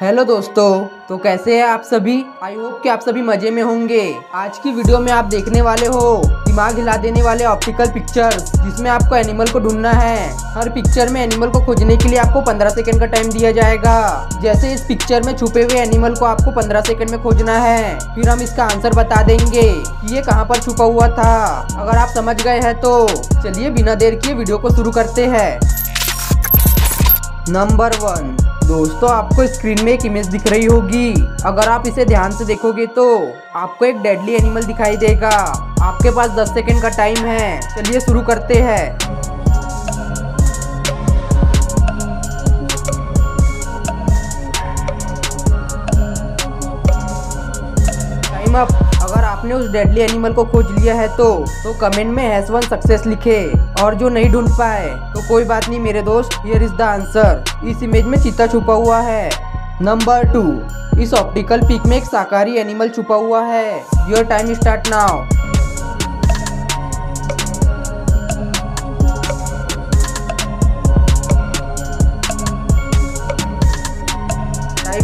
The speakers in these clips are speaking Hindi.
हेलो दोस्तों तो कैसे हैं आप सभी? आई होप कि आप सभी मज़े में होंगे। आज की वीडियो में आप देखने वाले हो दिमाग हिला देने वाले ऑप्टिकल पिक्चर्स जिसमें आपको एनिमल को ढूंढना है। हर पिक्चर में एनिमल को खोजने के लिए आपको 15 सेकंड का टाइम दिया जाएगा। जैसे इस पिक्चर में छुपे हुए एनिमल को आपको 15 सेकंड में खोजना है, फिर हम इसका आंसर बता देंगे कि ये कहाँ पर छुपा हुआ था। अगर आप समझ गए हैं तो चलिए बिना देर किए वीडियो को शुरू करते हैं। नंबर वन दोस्तों, आपको स्क्रीन में एक इमेज दिख रही होगी। अगर आप इसे ध्यान से देखोगे तो आपको एक डेडली एनिमल दिखाई देगा। आपके पास 10 सेकंड का टाइम है। चलिए शुरू करते हैं। टाइम अप आपने उस डेडली एनिमल को खोज लिया है तो? तो कमेंट में हैश वन सक्सेस लिखे। और जो नहीं ढूंढ पाए तो कोई बात नहीं मेरे दोस्त हियर इज़ द आंसर इस इमेज में चीता छुपा हुआ है। नंबर टू इस ऑप्टिकल पिक में एक शाकाहारी एनिमल छुपा हुआ है। Your time start now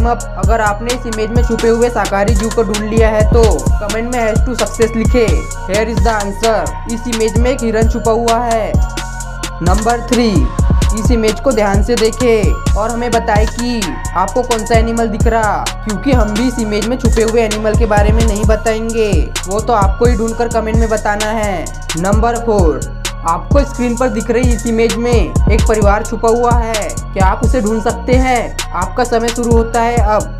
time up अगर आपने इस इमेज में छुपे हुए शाकाहारी जीव को ढूंढ लिया है तो कमेंट में हैश टू सक्सेस लिखे। हेयर इज़ द आंसर इस इमेज में एक हिरन छुपा हुआ है। नंबर थ्री इस इमेज को ध्यान से देखें और हमें बताएँ कि आपको कौन सा एनिमल दिख रहा? क्योंकि हम भी इस इमेज में छुपे हुए एनिमल के बारे में नहीं बताएँगे। वो तो आपको ही ढूंढकर कमेंट में बताना है। नंबर फोर आपको स्क्रीन पर दिख रही इस इमेज में एक परिवार छुपा हुआ है। क्या आप उसे ढूंढ सकते हैं? आपका समय शुरू होता है अब।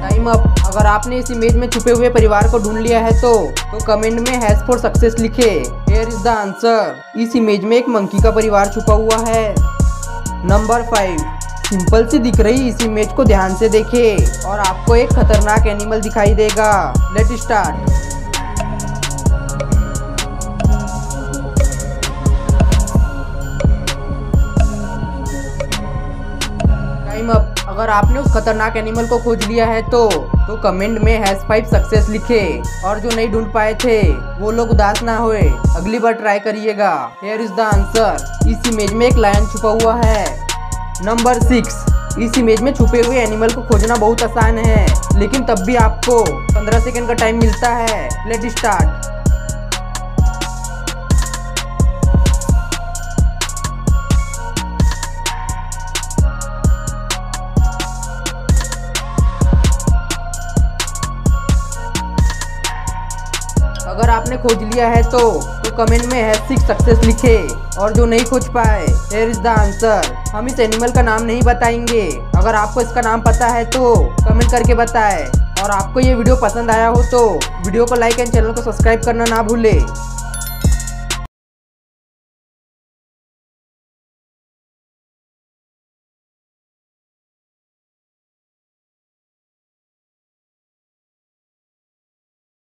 टाइम अप अगर आपने इस इमेज में छुपे हुए परिवार को ढूंढ लिया है तो तो कमेंट में हैश फॉर सक्सेस लिखे। हेयर इज़ द आंसर इस इमेज में एक मंकी का परिवार छुपा हुआ है। नंबर फाइव सिंपल सी दिख रही इस इमेज को ध्यान से देखें। और आपको एक खतरनाक एनिमल दिखाई देगा। लेट स्टार्ट टाइम अप अगर आपने उस खतरनाक एनिमल को खोज लिया है तो तो कमेंट में हैश सक्सेस लिखे। और जो नहीं ढूंढ पाए थे, वो लोग उदास ना होए। अगली बार ट्राई करिएगा। हेयर इज़ द आंसर इस इमेज में एक लायन छुपा हुआ है। नंबर सिक्स इस इमेज में छुपे हुए एनिमल को खोजना बहुत आसान है। लेकिन तब भी आपको 15 सेकंड का टाइम मिलता है। लेट स्टार्ट अगर आपने खोज लिया है तो तो कमेंट में हैश सिक्स सक्सेस लिखे। और जो नहीं खोज पाए हेयर इज़ द आंसर हम इस एनिमल का नाम नहीं बताएँगे। अगर आपको इसका नाम पता है तो कमेंट करके बताएँ। और आपको ये वीडियो पसंद आया हो तो वीडियो को लाइक एंड चैनल को सब्सक्राइब करना ना भूले।